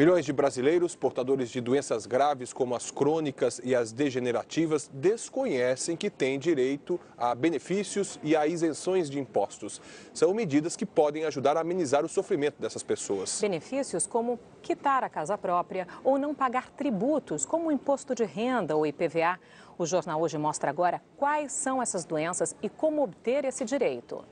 Milhões de brasileiros portadores de doenças graves como as crônicas e as degenerativas desconhecem que têm direito a benefícios e a isenções de impostos. São medidas que podem ajudar a amenizar o sofrimento dessas pessoas. Benefícios como quitar a casa própria ou não pagar tributos, como o imposto de renda ou IPVA. O jornal hoje mostra agora quais são essas doenças e como obter esse direito.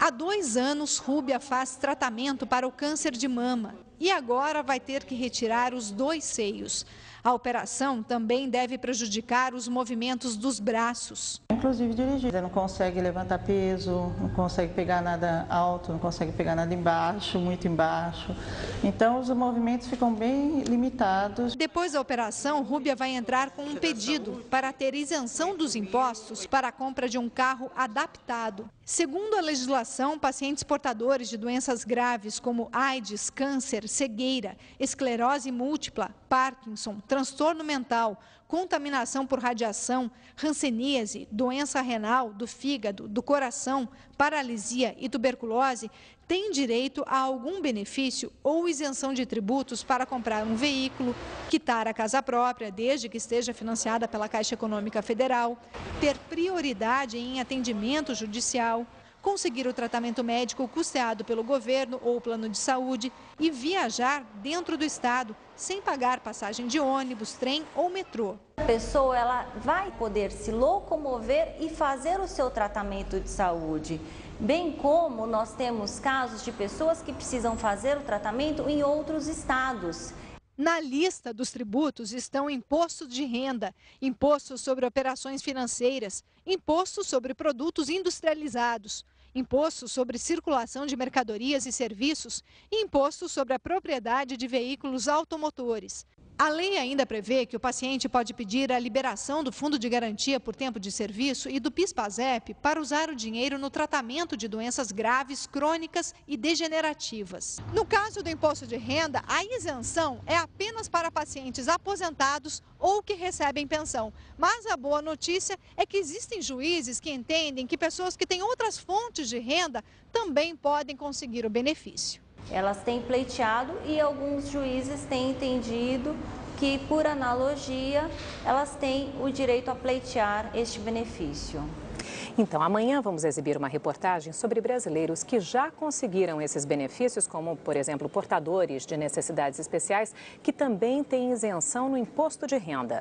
Há dois anos, Rúbia faz tratamento para o câncer de mama e agora vai ter que retirar os dois seios. A operação também deve prejudicar os movimentos dos braços. Inclusive dirigir, não consegue levantar peso, não consegue pegar nada alto, não consegue pegar nada embaixo, muito embaixo. Então os movimentos ficam bem limitados. Depois da operação, Rúbia vai entrar com um pedido para ter isenção dos impostos para a compra de um carro adaptado. Segundo a legislação, pacientes portadores de doenças graves como AIDS, câncer, cegueira, esclerose múltipla, Parkinson, transtorno mental, contaminação por radiação, ranceníase, doença renal, do fígado, do coração, paralisia e tuberculose têm direito a algum benefício ou isenção de tributos para comprar um veículo, quitar a casa própria, desde que esteja financiada pela Caixa Econômica Federal, ter prioridade em atendimento judicial, conseguir o tratamento médico custeado pelo governo ou plano de saúde e viajar dentro do estado sem pagar passagem de ônibus, trem ou metrô. A pessoa ela vai poder se locomover e fazer o seu tratamento de saúde. Bem como nós temos casos de pessoas que precisam fazer o tratamento em outros estados. Na lista dos tributos estão imposto de renda, imposto sobre operações financeiras, imposto sobre produtos industrializados, imposto sobre circulação de mercadorias e serviços e imposto sobre a propriedade de veículos automotores. A lei ainda prevê que o paciente pode pedir a liberação do Fundo de Garantia por Tempo de Serviço e do PIS/PASEP para usar o dinheiro no tratamento de doenças graves, crônicas e degenerativas. No caso do imposto de renda, a isenção é apenas para pacientes aposentados ou que recebem pensão. Mas a boa notícia é que existem juízes que entendem que pessoas que têm outras fontes de renda também podem conseguir o benefício. Elas têm pleiteado e alguns juízes têm entendido que, por analogia, elas têm o direito a pleitear este benefício. Então, amanhã vamos exibir uma reportagem sobre brasileiros que já conseguiram esses benefícios, como, por exemplo, portadores de necessidades especiais, que também têm isenção no imposto de renda.